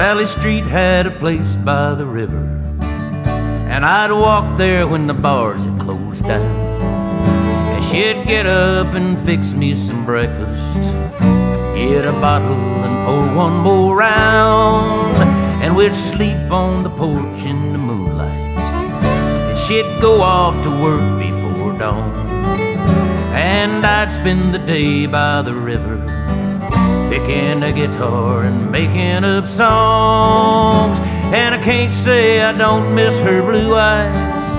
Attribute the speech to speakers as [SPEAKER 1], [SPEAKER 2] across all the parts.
[SPEAKER 1] Sally Street had a place by the river, and I'd walk there when the bars had closed down. And she'd get up and fix me some breakfast, get a bottle and pour one more round, and we'd sleep on the porch in the moonlight. And she'd go off to work before dawn, and I'd spend the day by the river picking a guitar and making up songs. And I can't say I don't miss her blue eyes,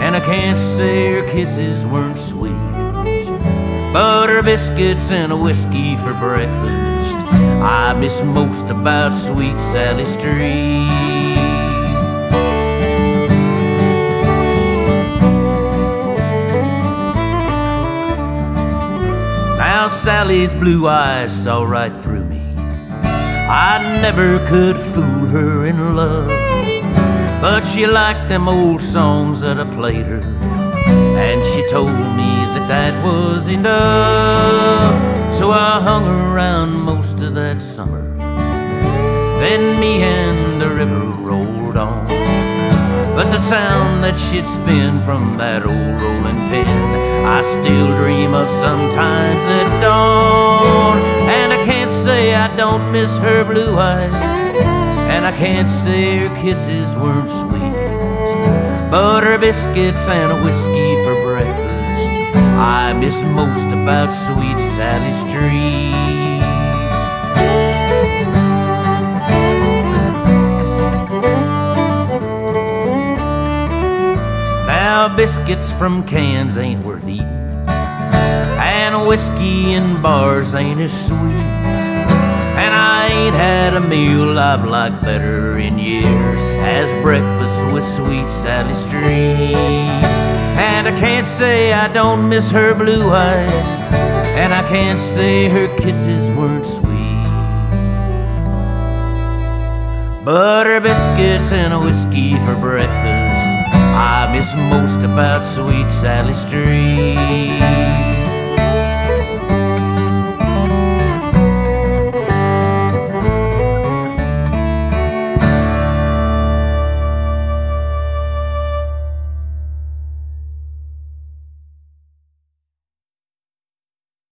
[SPEAKER 1] and I can't say her kisses weren't sweet. Butter biscuits and a whiskey for breakfast. I miss most about sweet Sally Street. Sally's blue eyes saw right through me. I never could fool her in love. But she liked them old songs that I played her. And she told me that that was enough. So I hung around most of that summer. Then me and the river rolled on. But the sound that she'd spin from that old rolling pin, I still dream of sometimes at dawn. And I can't say I don't miss her blue eyes, and I can't say her kisses weren't sweet. Butter biscuits and a whiskey for breakfast, I miss most about sweet Sally Street. Now biscuits from cans ain't worth eating, and whiskey in bars ain't as sweet. And I ain't had a meal I've liked better in years as breakfast with sweet Sally Street. And I can't say I don't miss her blue eyes, and I can't say her kisses weren't sweet. Butter biscuits and a whiskey for breakfast. I miss most about sweet Sally Street.